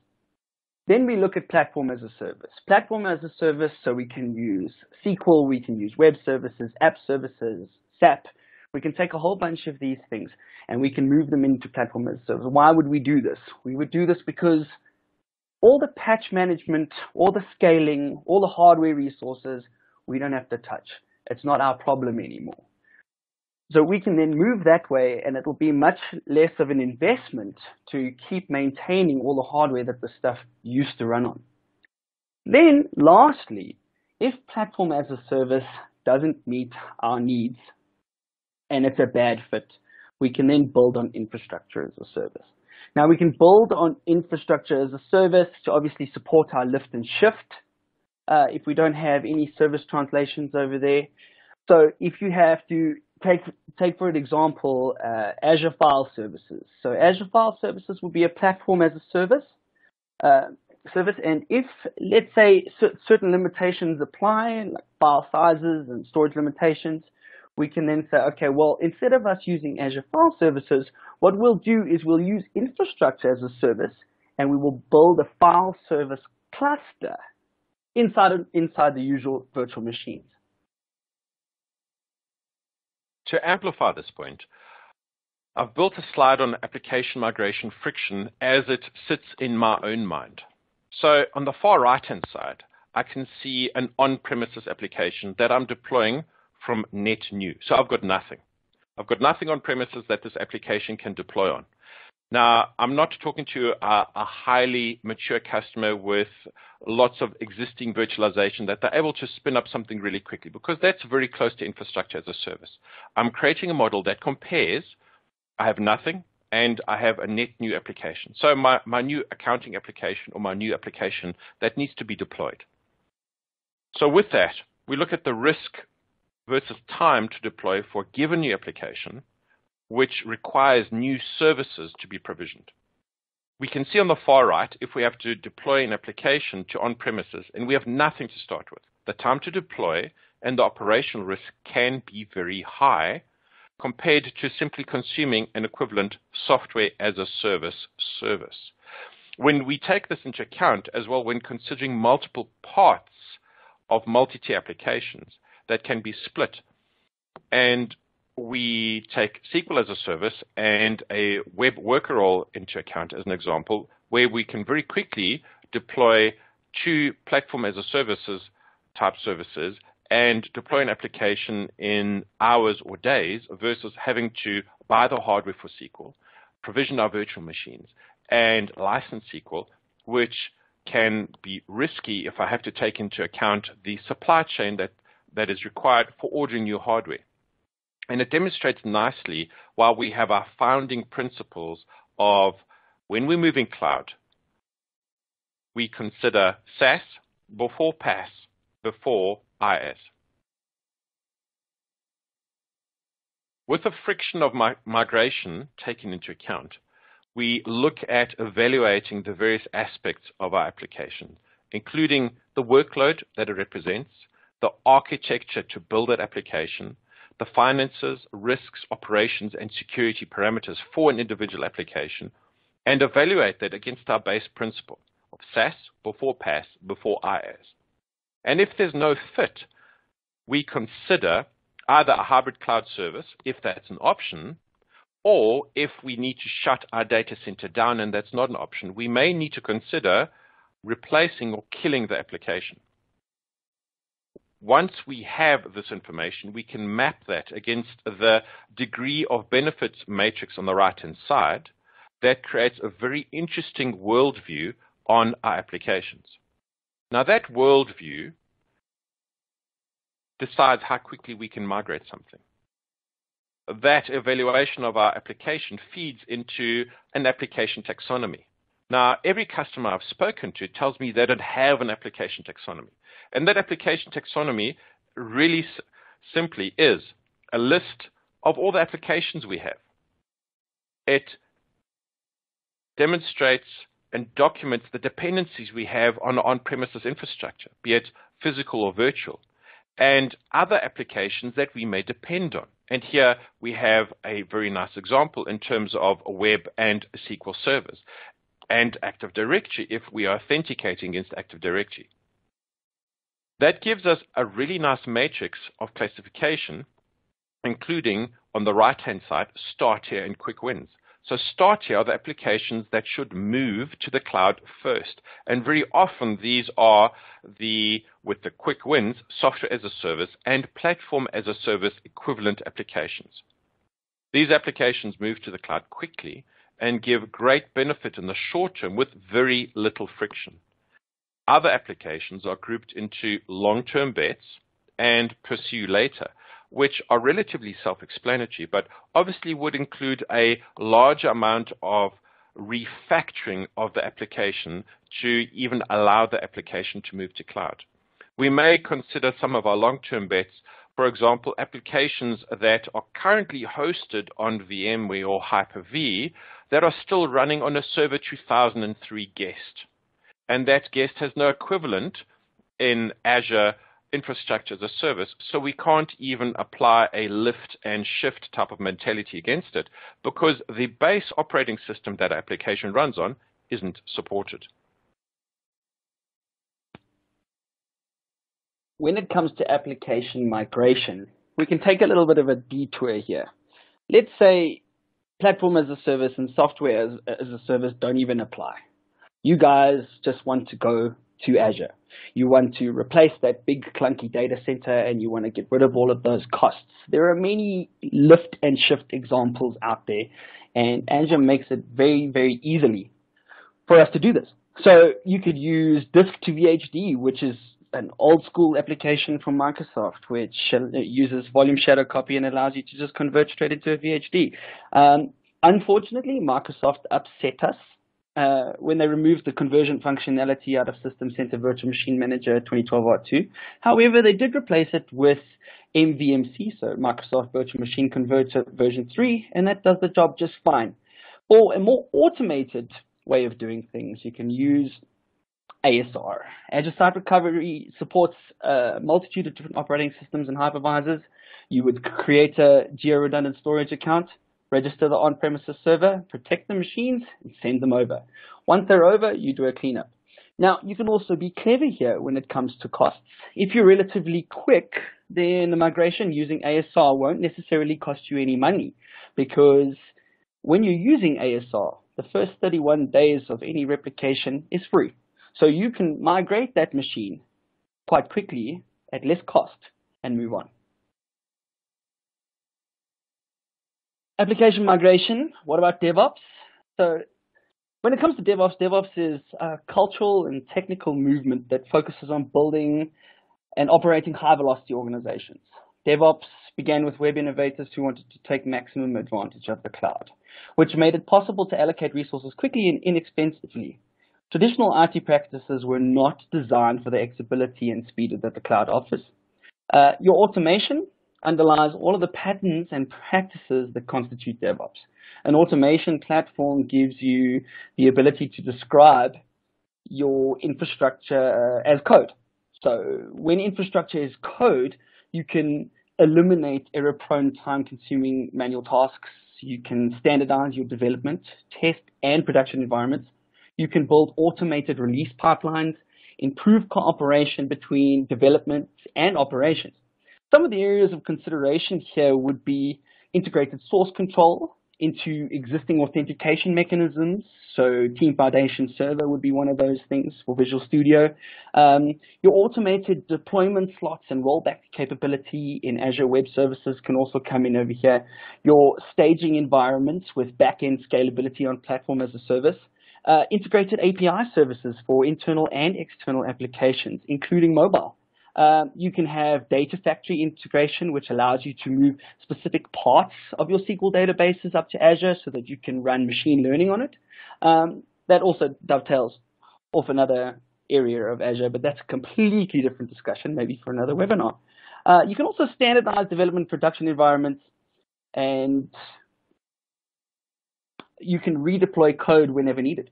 then we look at platform as a service. Platform as a service, so we can use SQL, we can use web services, app services, SAP. We can take a whole bunch of these things and we can move them into platform as a service. Why would we do this? We would do this because all the patch management, all the scaling, all the hardware resources, we don't have to touch. It's not our problem anymore. So we can then move that way and it'll be much less of an investment to keep maintaining all the hardware that the stuff used to run on. Then lastly, if platform as a service doesn't meet our needs and it's a bad fit, we can then build on infrastructure as a service. Now we can build on infrastructure as a service to obviously support our lift and shift uh, if we don't have any service translations over there. So if you have to take, take for an example, uh, Azure File Services. So Azure File Services will be a platform as a service. uh, service. And if, let's say, certain limitations apply, like file sizes and storage limitations, we can then say, okay, well, instead of us using Azure File Services, what we'll do is we'll use infrastructure as a service, and we will build a file service cluster inside, of, inside the usual virtual machines. To amplify this point, I've built a slide on application migration friction as it sits in my own mind. So on the far right-hand side, I can see an on-premises application that I'm deploying from net new. So I've got nothing. I've got nothing on premises that this application can deploy on. Now, I'm not talking to a, a, highly mature customer with lots of existing virtualization that they're able to spin up something really quickly because that's very close to infrastructure as a service. I'm creating a model that compares, I have nothing, and I have a net new application. So my, my new accounting application or my new application that needs to be deployed. So with that, we look at the risk versus time to deploy for a given new application, which requires new services to be provisioned. We can see on the far right if we have to deploy an application to on-premises and we have nothing to start with. The time to deploy and the operational risk can be very high compared to simply consuming an equivalent software as a service service. When we take this into account as well when considering multiple parts of multi-tier applications, that can be split. And we take SQL as a service and a web worker role into account as an example, where we can very quickly deploy two platform as a services type services and deploy an application in hours or days versus having to buy the hardware for SQL, provision our virtual machines, and license SQL, which can be risky if I have to take into account the supply chain that that is required for ordering new hardware. And it demonstrates nicely why we have our founding principles of when we move in cloud, we consider SaaS before PaaS, before IaaS. With the friction of mi migration taken into account, we look at evaluating the various aspects of our application, including the workload that it represents, the architecture to build that application, the finances, risks, operations, and security parameters for an individual application, and evaluate that against our base principle of SaaS before PaaS before IaaS. And if there's no fit, we consider either a hybrid cloud service, if that's an option, or if we need to shut our data center down and that's not an option, we may need to consider replacing or killing the application. Once we have this information, we can map that against the degree of benefits matrix on the right-hand side. That creates a very interesting worldview on our applications. Now that worldview decides how quickly we can migrate something. That evaluation of our application feeds into an application taxonomy. Now, every customer I've spoken to tells me they don't have an application taxonomy. And that application taxonomy really simply is a list of all the applications we have. It demonstrates and documents the dependencies we have on on-premises infrastructure, be it physical or virtual, and other applications that we may depend on. And here we have a very nice example in terms of a web and SQL servers and Active Directory if we are authenticating against Active Directory. That gives us a really nice matrix of classification, including on the right-hand side, start here and quick wins. So start here are the applications that should move to the cloud first. And very often these are the, with the quick wins, software as a service and platform as a service equivalent applications. These applications move to the cloud quickly and give great benefit in the short term with very little friction. Other applications are grouped into long-term bets and pursue later, which are relatively self-explanatory, but obviously would include a large amount of refactoring of the application to even allow the application to move to cloud. We may consider some of our long-term bets, for example, applications that are currently hosted on VMware or Hyper-V that are still running on a Server 2003 guest and that guest has no equivalent in Azure infrastructure as a service, so we can't even apply a lift and shift type of mentality against it because the base operating system that application runs on isn't supported. When it comes to application migration, we can take a little bit of a detour here. Let's say platform as a service and software as, as a service don't even apply. You guys just want to go to Azure. You want to replace that big clunky data center and you want to get rid of all of those costs. There are many lift and shift examples out there and Azure makes it very, very easily for us to do this. So you could use disk to VHD, which is an old school application from Microsoft, which uses volume shadow copy and allows you to just convert straight into a VHD. Um, unfortunately, Microsoft upset us uh, when they removed the conversion functionality out of System Center Virtual Machine Manager 2012 R2. However, they did replace it with MVMC, so Microsoft Virtual Machine Converter version 3, and that does the job just fine. Or a more automated way of doing things, you can use ASR. Azure Site Recovery supports a multitude of different operating systems and hypervisors. You would create a geo-redundant storage account register the on-premises server, protect the machines, and send them over. Once they're over, you do a cleanup. Now, you can also be clever here when it comes to costs. If you're relatively quick, then the migration using ASR won't necessarily cost you any money because when you're using ASR, the first 31 days of any replication is free. So you can migrate that machine quite quickly at less cost and move on. Application migration, what about DevOps? So when it comes to DevOps, DevOps is a cultural and technical movement that focuses on building and operating high velocity organizations. DevOps began with web innovators who wanted to take maximum advantage of the cloud, which made it possible to allocate resources quickly and inexpensively. Traditional IT practices were not designed for the accessibility and speed that the cloud offers. Uh, your automation underlies all of the patterns and practices that constitute DevOps. An automation platform gives you the ability to describe your infrastructure uh, as code. So when infrastructure is code, you can eliminate error-prone, time-consuming manual tasks. You can standardize your development, test, and production environments. You can build automated release pipelines, improve cooperation between development and operations. Some of the areas of consideration here would be integrated source control into existing authentication mechanisms. So Team Foundation Server would be one of those things for Visual Studio. Um, your automated deployment slots and rollback capability in Azure Web Services can also come in over here. Your staging environments with backend scalability on platform as a service. Uh, integrated API services for internal and external applications, including mobile. Um, you can have data factory integration, which allows you to move specific parts of your SQL databases up to Azure so that you can run machine learning on it. Um, that also dovetails off another area of Azure, but that's a completely different discussion, maybe for another webinar. Uh, you can also standardize development production environments and you can redeploy code whenever needed.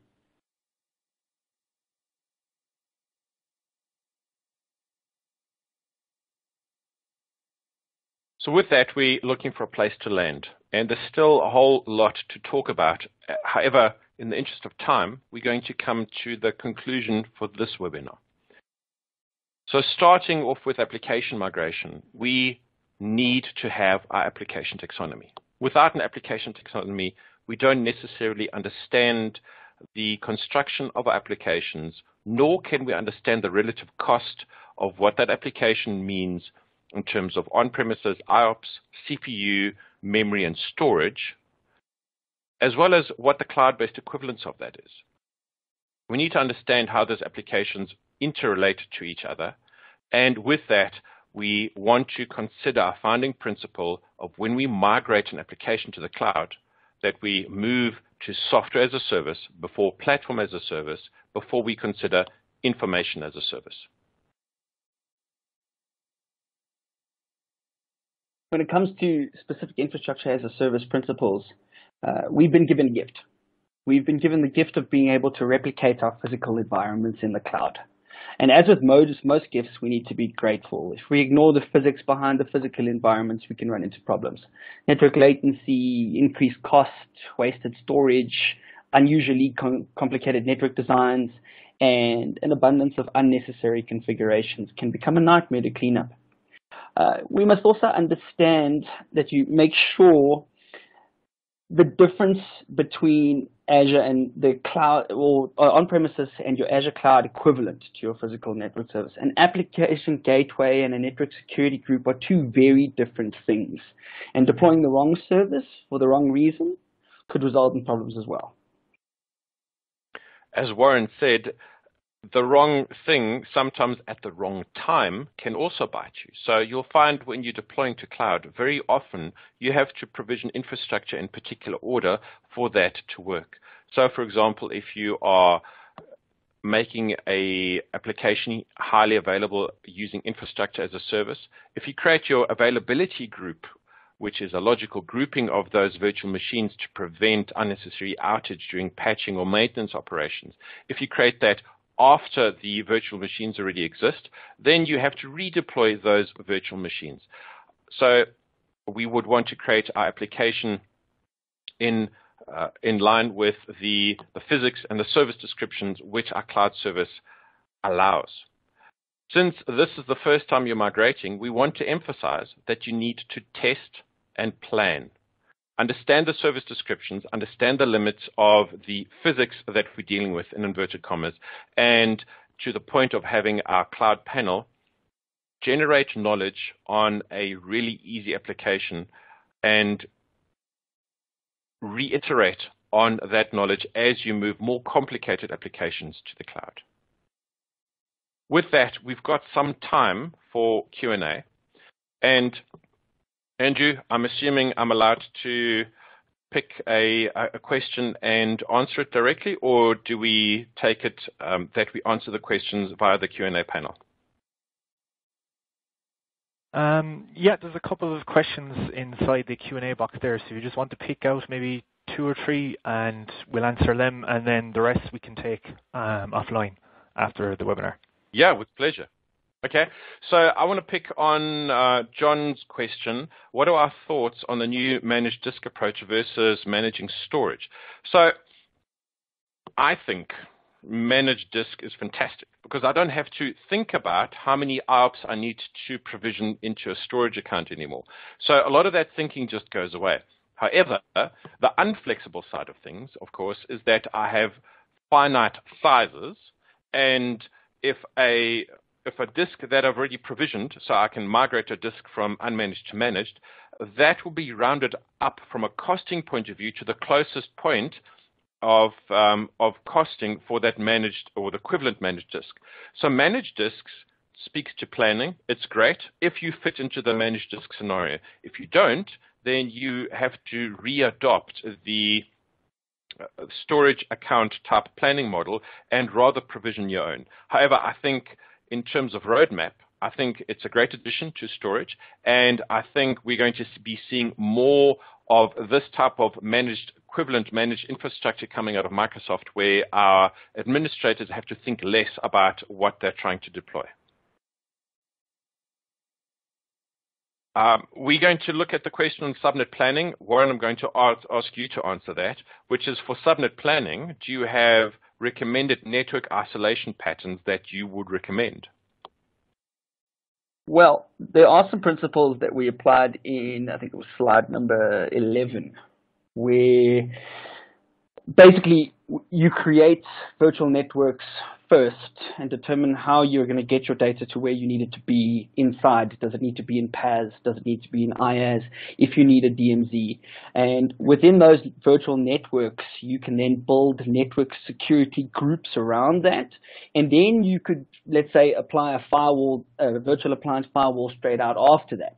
So with that, we're looking for a place to land. And there's still a whole lot to talk about. However, in the interest of time, we're going to come to the conclusion for this webinar. So starting off with application migration, we need to have our application taxonomy. Without an application taxonomy, we don't necessarily understand the construction of our applications, nor can we understand the relative cost of what that application means in terms of on-premises IOPS, CPU, memory, and storage, as well as what the cloud-based equivalence of that is. We need to understand how those applications interrelate to each other. And with that, we want to consider our founding principle of when we migrate an application to the cloud, that we move to software as a service before platform as a service, before we consider information as a service. When it comes to specific infrastructure as a service principles, uh, we've been given a gift. we've been given the gift of being able to replicate our physical environments in the cloud. And as with most, most gifts, we need to be grateful. If we ignore the physics behind the physical environments, we can run into problems. Network latency, increased cost, wasted storage, unusually com complicated network designs, and an abundance of unnecessary configurations can become a nightmare to clean up. Uh, we must also understand that you make sure the difference between Azure and the cloud or on-premises and your Azure cloud equivalent to your physical network service. An application gateway and a network security group are two very different things. And deploying the wrong service for the wrong reason could result in problems as well. As Warren said, the wrong thing, sometimes at the wrong time, can also bite you. So you'll find when you're deploying to cloud, very often you have to provision infrastructure in particular order for that to work. So for example, if you are making a application highly available using infrastructure as a service, if you create your availability group which is a logical grouping of those virtual machines to prevent unnecessary outage during patching or maintenance operations. If you create that after the virtual machines already exist, then you have to redeploy those virtual machines. So we would want to create our application in uh, in line with the, the physics and the service descriptions which our cloud service allows. Since this is the first time you're migrating, we want to emphasize that you need to test and plan understand the service descriptions, understand the limits of the physics that we're dealing with in inverted commas, and to the point of having our cloud panel generate knowledge on a really easy application and reiterate on that knowledge as you move more complicated applications to the cloud. With that, we've got some time for Q&A. And Andrew, I'm assuming I'm allowed to pick a, a question and answer it directly, or do we take it um, that we answer the questions via the Q&A panel? Um, yeah, there's a couple of questions inside the Q&A box there, so you just want to pick out maybe two or three, and we'll answer them, and then the rest we can take um, offline after the webinar. Yeah, with pleasure. Okay, so I want to pick on uh, John's question. What are our thoughts on the new managed disk approach versus managing storage? So I think managed disk is fantastic because I don't have to think about how many IOPS I need to provision into a storage account anymore. So a lot of that thinking just goes away. However, the unflexible side of things, of course, is that I have finite sizes and if a if a disk that I've already provisioned, so I can migrate a disk from unmanaged to managed, that will be rounded up from a costing point of view to the closest point of um, of costing for that managed or the equivalent managed disk. So managed disks speaks to planning. It's great if you fit into the managed disk scenario. If you don't, then you have to readopt the uh, storage account type planning model and rather provision your own. However, I think in terms of roadmap, I think it's a great addition to storage, and I think we're going to be seeing more of this type of managed equivalent managed infrastructure coming out of Microsoft where our administrators have to think less about what they're trying to deploy. Um, we're going to look at the question on subnet planning. Warren, I'm going to ask, ask you to answer that, which is for subnet planning, do you have recommended network isolation patterns that you would recommend? Well, there are some principles that we applied in, I think it was slide number 11, where basically you create virtual networks first and determine how you're going to get your data to where you need it to be inside. Does it need to be in PaaS? Does it need to be in IaaS? If you need a DMZ. And within those virtual networks, you can then build network security groups around that. And then you could, let's say, apply a firewall, a virtual appliance firewall straight out after that.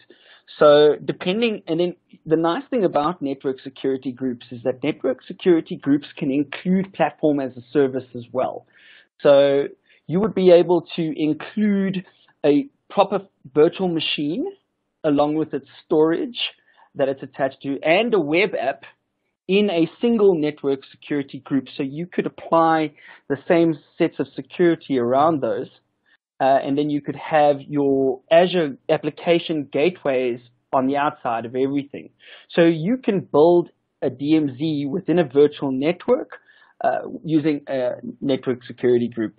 So depending, and then the nice thing about network security groups is that network security groups can include platform as a service as well. So you would be able to include a proper virtual machine along with its storage that it's attached to and a web app in a single network security group. So you could apply the same sets of security around those, uh, and then you could have your Azure application gateways on the outside of everything. So you can build a DMZ within a virtual network using a network security group.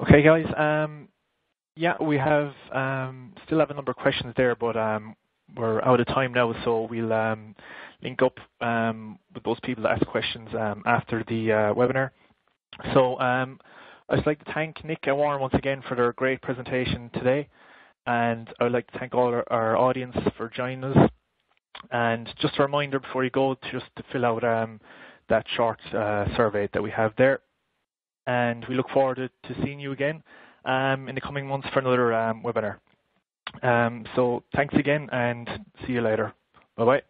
Okay, guys. Um, yeah, we have um, still have a number of questions there, but um, we're out of time now, so we'll um, link up um, with those people that ask questions um, after the uh, webinar. So um, I'd just like to thank Nick and Warren once again for their great presentation today, and I would like to thank all our, our audience for joining us. And just a reminder before you go, just to fill out that short uh, survey that we have there and we look forward to, to seeing you again um, in the coming months for another um, webinar. Um, so thanks again and see you later. Bye-bye.